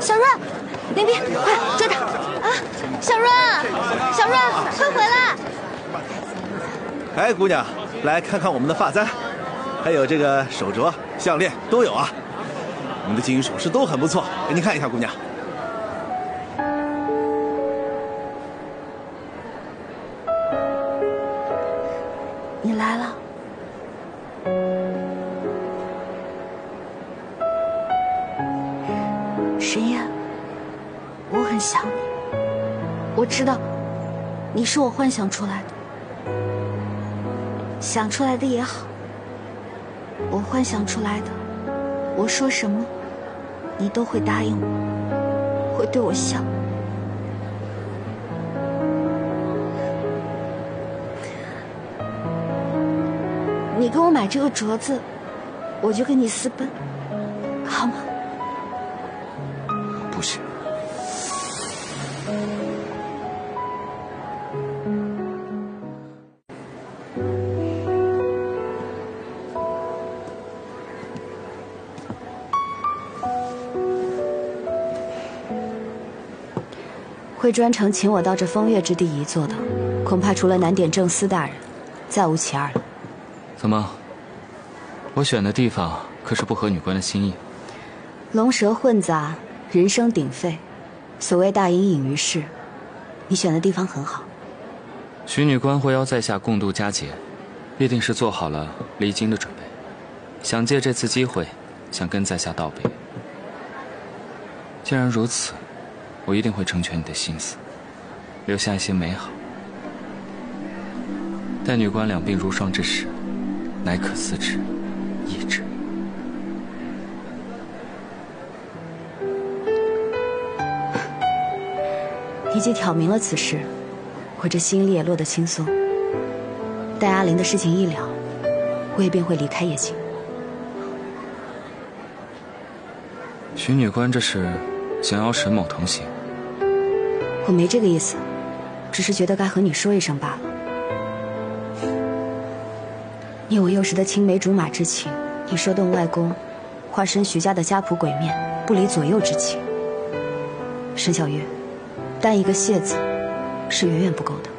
小润，林斌，快追他！啊，小润，小润，快回来！哎，姑娘，来看看我们的发簪，还有这个手镯、项链都有啊。我们的金银首饰都很不错，给您看一下，姑娘。你来了，沈燕，我很想你。我知道，你是我幻想出来的，想出来的也好，我幻想出来的，我说什么，你都会答应我，会对我笑。你给我买这个镯子，我就跟你私奔，好吗？会专程请我到这风月之地一坐的，恐怕除了南点正司大人，再无其二了。怎么？我选的地方可是不合女官的心意。龙蛇混杂，人声鼎沸，所谓大隐隐于市。你选的地方很好。许女官会邀在下共度佳节，必定是做好了离京的准备。想借这次机会，想跟在下道别。既然如此，我一定会成全你的心思，留下一些美好。待女官两鬓如霜之时。乃可思之，议之。你既挑明了此事，我这心里也落得轻松。待阿玲的事情一了，我也便会离开叶京。徐女官这是想要沈某同行？我没这个意思，只是觉得该和你说一声罢了。你我幼时的青梅竹马之情，你说动外公化身徐家的家仆鬼面，不离左右之情。沈小月，单一个谢字是远远不够的。